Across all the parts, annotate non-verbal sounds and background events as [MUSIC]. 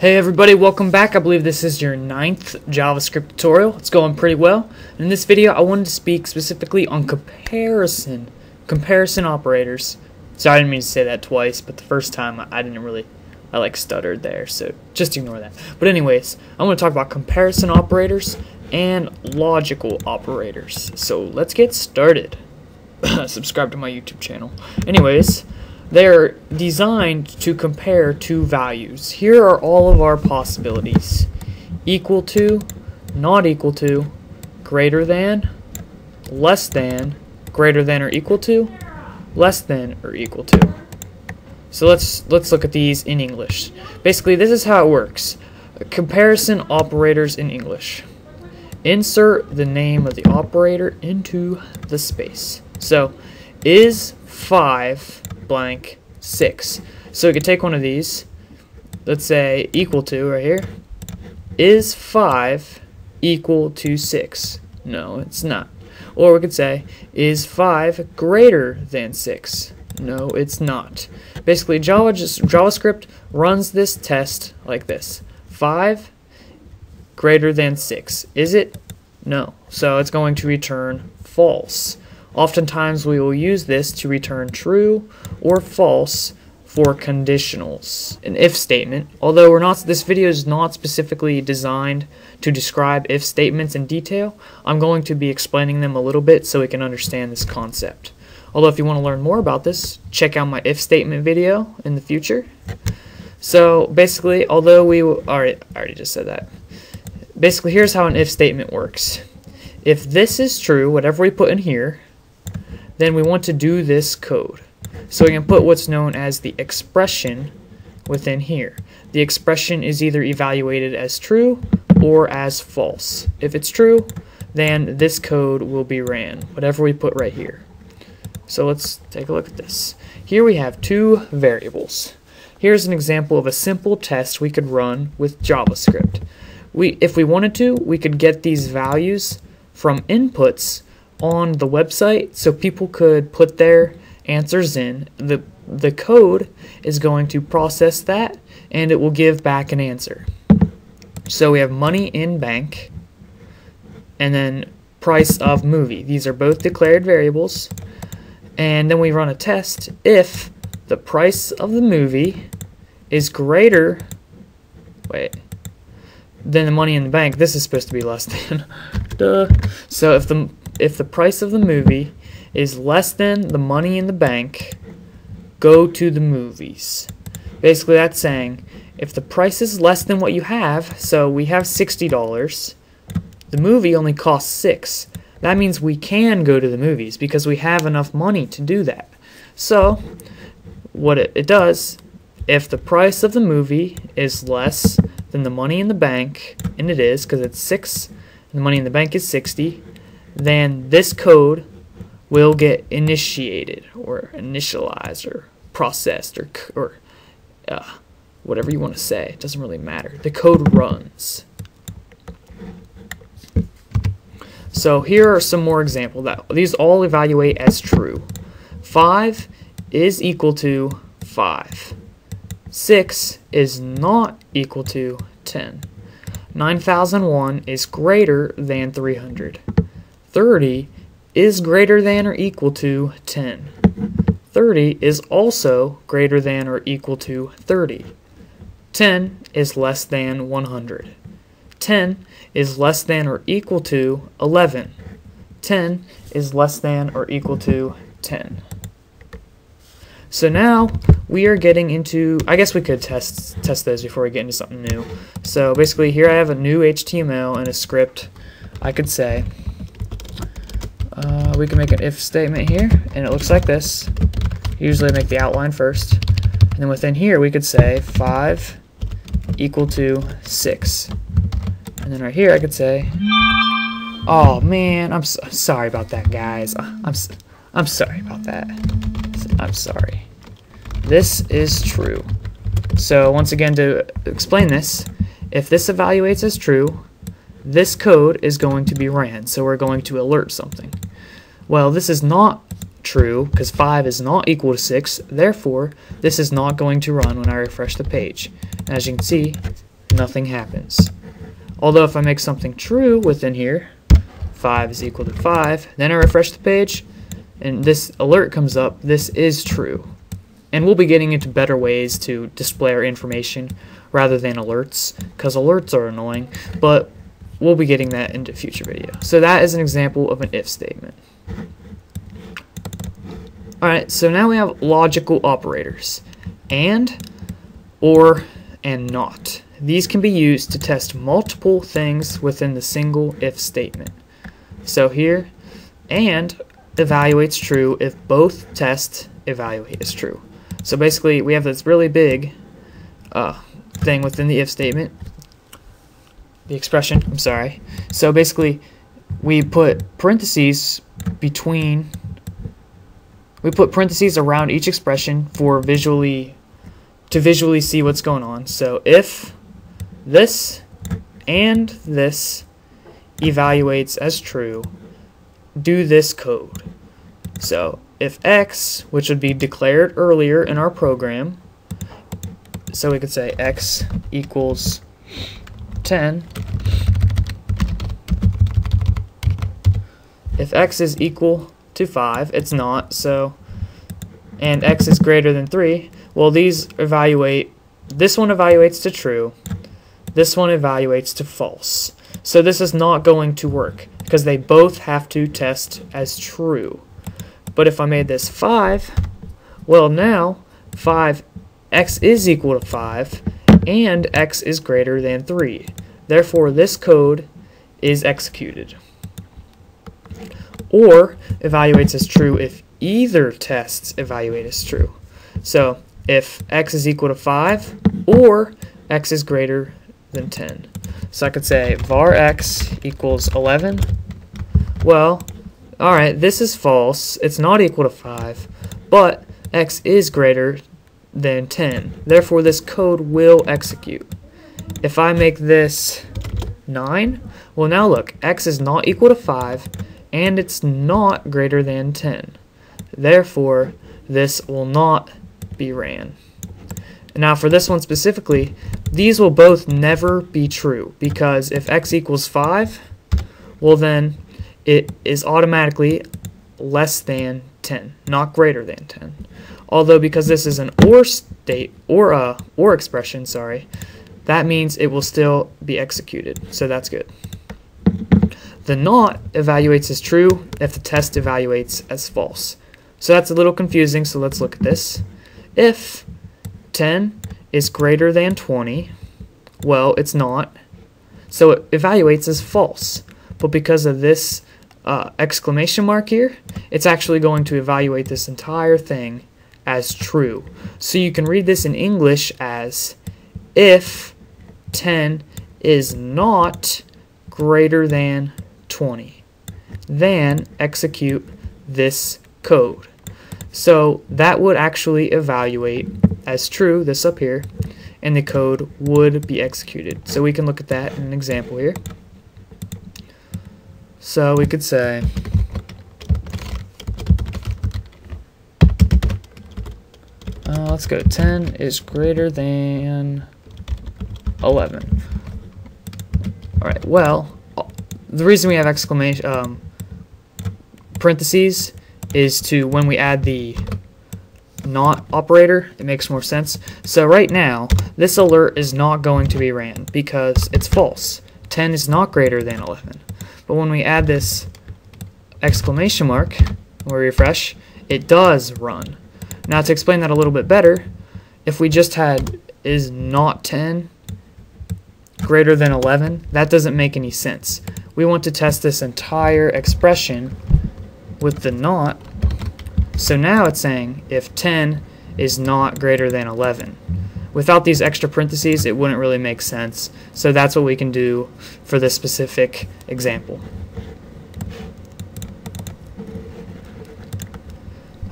Hey everybody, welcome back. I believe this is your ninth JavaScript tutorial. It's going pretty well. In this video, I wanted to speak specifically on comparison, comparison operators. So I didn't mean to say that twice, but the first time I didn't really, I like stuttered there, so just ignore that. But anyways, I want to talk about comparison operators and logical operators. So let's get started. [COUGHS] Subscribe to my YouTube channel. Anyways, they're designed to compare two values. Here are all of our possibilities. Equal to, not equal to, greater than, less than, greater than or equal to, less than or equal to. So let's let's look at these in English. Basically, this is how it works. Comparison operators in English. Insert the name of the operator into the space. So, is 5 blank 6. So we could take one of these, let's say equal to right here. Is 5 equal to 6? No, it's not. Or we could say, is 5 greater than 6? No, it's not. Basically, Java just, JavaScript runs this test like this. 5 greater than 6. Is it? No. So it's going to return false. Oftentimes we will use this to return true or false for conditionals. An if statement, although we're not this video is not specifically designed to describe if statements in detail, I'm going to be explaining them a little bit so we can understand this concept. Although if you want to learn more about this, check out my if statement video in the future. So basically, although we already, I already just said that. Basically, here's how an if statement works. If this is true, whatever we put in here, then we want to do this code. So we can put what's known as the expression within here. The expression is either evaluated as true or as false. If it's true, then this code will be ran, whatever we put right here. So let's take a look at this. Here we have two variables. Here's an example of a simple test we could run with JavaScript. We, if we wanted to, we could get these values from inputs on the website so people could put their answers in. The, the code is going to process that and it will give back an answer. So we have money in bank and then price of movie. These are both declared variables. And then we run a test if the price of the movie is greater, wait, than the money in the bank. This is supposed to be less than. [LAUGHS] Duh. So if the if the price of the movie is less than the money in the bank, go to the movies. Basically, that's saying if the price is less than what you have, so we have $60, the movie only costs 6 That means we can go to the movies because we have enough money to do that. So, what it, it does, if the price of the movie is less than the money in the bank, and it is because it's 6 and the money in the bank is 60 then this code will get initiated or initialized or processed or, or uh, whatever you want to say. It doesn't really matter. The code runs. So here are some more examples. That These all evaluate as true. 5 is equal to 5. 6 is not equal to 10. 9001 is greater than 300. 30 is greater than or equal to 10. 30 is also greater than or equal to 30. 10 is less than 100. 10 is less than or equal to 11. 10 is less than or equal to 10. So now we are getting into, I guess we could test test those before we get into something new. So basically here I have a new HTML and a script. I could say uh, we can make an if statement here, and it looks like this. Usually make the outline first. And then within here, we could say 5 equal to 6. And then right here, I could say, oh man, I'm so sorry about that, guys. Uh, I'm, I'm sorry about that. I'm sorry. This is true. So once again, to explain this, if this evaluates as true, this code is going to be ran, so we're going to alert something. Well, this is not true because 5 is not equal to 6, therefore this is not going to run when I refresh the page. As you can see, nothing happens. Although if I make something true within here, 5 is equal to 5, then I refresh the page, and this alert comes up, this is true. And we'll be getting into better ways to display our information rather than alerts, because alerts are annoying, but we'll be getting that into future video. So that is an example of an if statement. Alright, so now we have logical operators. And, or, and not. These can be used to test multiple things within the single if statement. So here, and evaluates true if both tests evaluate as true. So basically, we have this really big uh, thing within the if statement, the expression, I'm sorry. So basically, we put parentheses between, we put parentheses around each expression for visually, to visually see what's going on. So if this and this evaluates as true, do this code. So if x, which would be declared earlier in our program, so we could say x equals 10, if x is equal to 5, it's not, so, and x is greater than 3, well these evaluate, this one evaluates to true, this one evaluates to false. So this is not going to work because they both have to test as true. But if I made this 5, well now 5 x is equal to 5 and x is greater than 3. Therefore this code is executed. Or evaluates as true if either tests evaluate as true. So if x is equal to 5 or x is greater than 10. So I could say var x equals 11. Well, alright, this is false. It's not equal to 5, but x is greater than 10. Therefore, this code will execute. If I make this 9, well now look, x is not equal to 5, and it's not greater than 10. Therefore, this will not be ran. Now for this one specifically, these will both never be true because if x equals 5, well then it is automatically less than 10, not greater than 10. Although because this is an OR state, or a OR expression, sorry, that means it will still be executed, so that's good. The not evaluates as true if the test evaluates as false. So that's a little confusing, so let's look at this. If 10 is greater than 20, well, it's not. So it evaluates as false. But because of this uh, exclamation mark here, it's actually going to evaluate this entire thing as true. So you can read this in English as if 10 is not greater than 20, then execute this code. So that would actually evaluate as true, this up here, and the code would be executed. So we can look at that in an example here. So we could say uh, let's go 10 is greater than 11. Alright, well, the reason we have exclamation um, parentheses is to when we add the not operator, it makes more sense. So right now, this alert is not going to be ran because it's false. 10 is not greater than 11. But when we add this exclamation mark, we refresh, it does run. Now to explain that a little bit better, if we just had is not 10 greater than 11, that doesn't make any sense. We want to test this entire expression with the not so now it's saying if 10 is not greater than 11. Without these extra parentheses, it wouldn't really make sense. So that's what we can do for this specific example.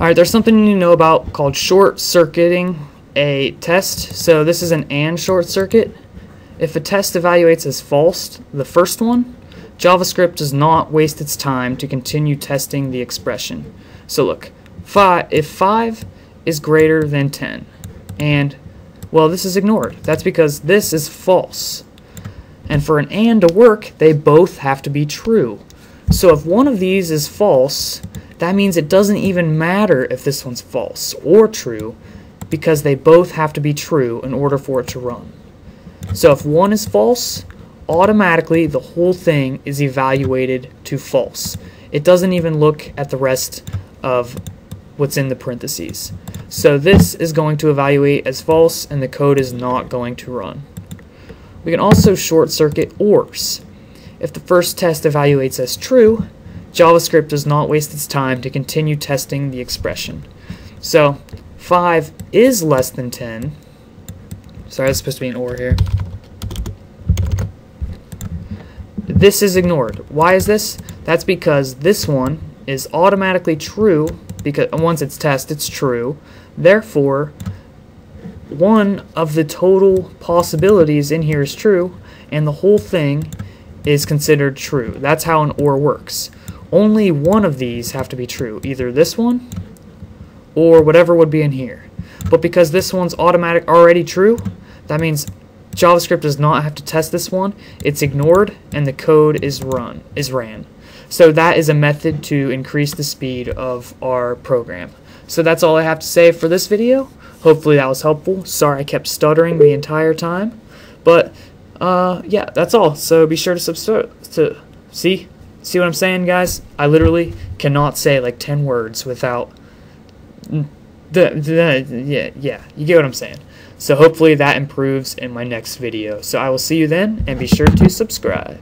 Alright, there's something you need to know about called short-circuiting a test. So this is an AND short circuit. If a test evaluates as false, the first one, JavaScript does not waste its time to continue testing the expression. So look, five, if 5 is greater than 10 and Well, this is ignored. That's because this is false. And for an AND to work, they both have to be true. So if one of these is false, that means it doesn't even matter if this one's false or true, because they both have to be true in order for it to run. So if one is false, automatically the whole thing is evaluated to false. It doesn't even look at the rest of what's in the parentheses. So this is going to evaluate as false and the code is not going to run. We can also short circuit ORs. If the first test evaluates as true, JavaScript does not waste its time to continue testing the expression. So 5 is less than 10. Sorry, that's supposed to be an OR here. This is ignored. Why is this? That's because this one is automatically true because once it's tested, it's true. Therefore, one of the total possibilities in here is true, and the whole thing is considered true. That's how an OR works. Only one of these have to be true, either this one or whatever would be in here. But because this one's automatic already true, that means JavaScript does not have to test this one. It's ignored and the code is run is ran. So that is a method to increase the speed of our program. So that's all I have to say for this video. Hopefully that was helpful. Sorry I kept stuttering the entire time. But uh, yeah, that's all. So be sure to subscribe to see see what I'm saying, guys. I literally cannot say like 10 words without the, the yeah, yeah, you get what I'm saying. So hopefully that improves in my next video. So I will see you then and be sure to subscribe.